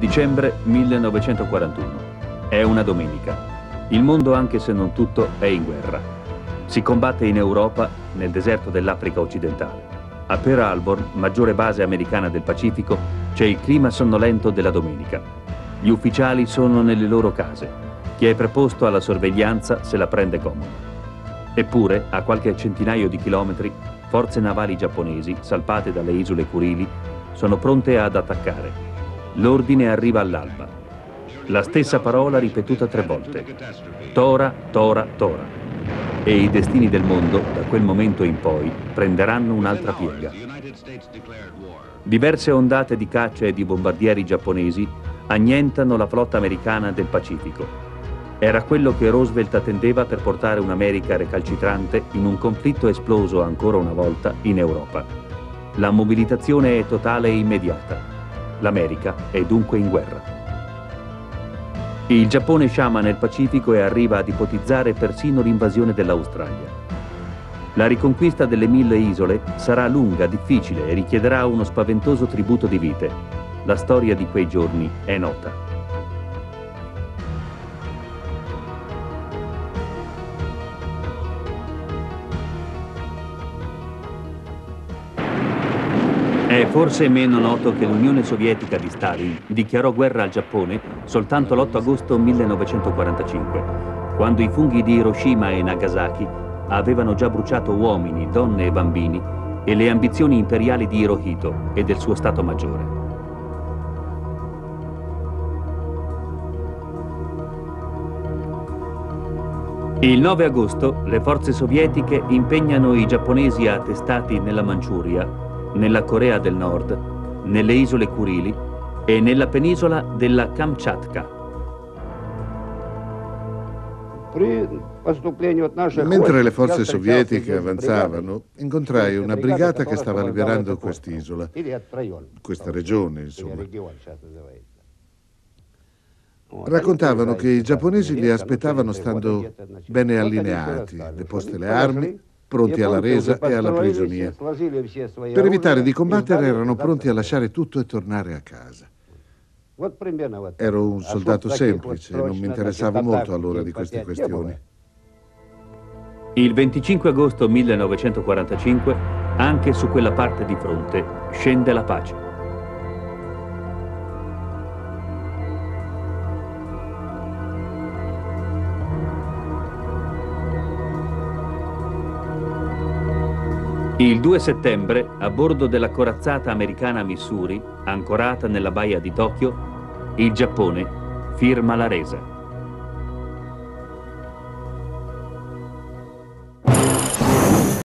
Dicembre 1941. È una domenica. Il mondo, anche se non tutto, è in guerra. Si combatte in Europa, nel deserto dell'Africa occidentale. A Pearl Harbor, maggiore base americana del Pacifico, c'è il clima sonnolento della domenica. Gli ufficiali sono nelle loro case. Chi è preposto alla sorveglianza se la prende comoda. Eppure, a qualche centinaio di chilometri, forze navali giapponesi, salpate dalle isole Kurili, sono pronte ad attaccare. L'ordine arriva all'alba. La stessa parola ripetuta tre volte. Tora, Tora, Tora. E i destini del mondo, da quel momento in poi, prenderanno un'altra piega. Diverse ondate di caccia e di bombardieri giapponesi annientano la flotta americana del Pacifico. Era quello che Roosevelt attendeva per portare un'America recalcitrante in un conflitto esploso ancora una volta in Europa. La mobilitazione è totale e immediata. L'America è dunque in guerra. Il Giappone sciama nel Pacifico e arriva ad ipotizzare persino l'invasione dell'Australia. La riconquista delle mille isole sarà lunga, difficile e richiederà uno spaventoso tributo di vite. La storia di quei giorni è nota. È forse meno noto che l'Unione Sovietica di Stalin dichiarò guerra al Giappone soltanto l'8 agosto 1945, quando i funghi di Hiroshima e Nagasaki avevano già bruciato uomini, donne e bambini e le ambizioni imperiali di Hirohito e del suo Stato Maggiore. Il 9 agosto le forze sovietiche impegnano i giapponesi attestati nella Manciuria nella Corea del Nord, nelle isole Kurili e nella penisola della Kamchatka. Mentre le forze sovietiche avanzavano, incontrai una brigata che stava liberando quest'isola, questa regione, insomma. Raccontavano che i giapponesi li aspettavano stando bene allineati, deposte le armi pronti alla resa e alla prigionia. Per evitare di combattere erano pronti a lasciare tutto e tornare a casa. Ero un soldato semplice e non mi interessavo molto allora di queste questioni. Il 25 agosto 1945, anche su quella parte di fronte, scende la pace. Il 2 settembre, a bordo della corazzata americana Missouri, ancorata nella baia di Tokyo, il Giappone firma la resa.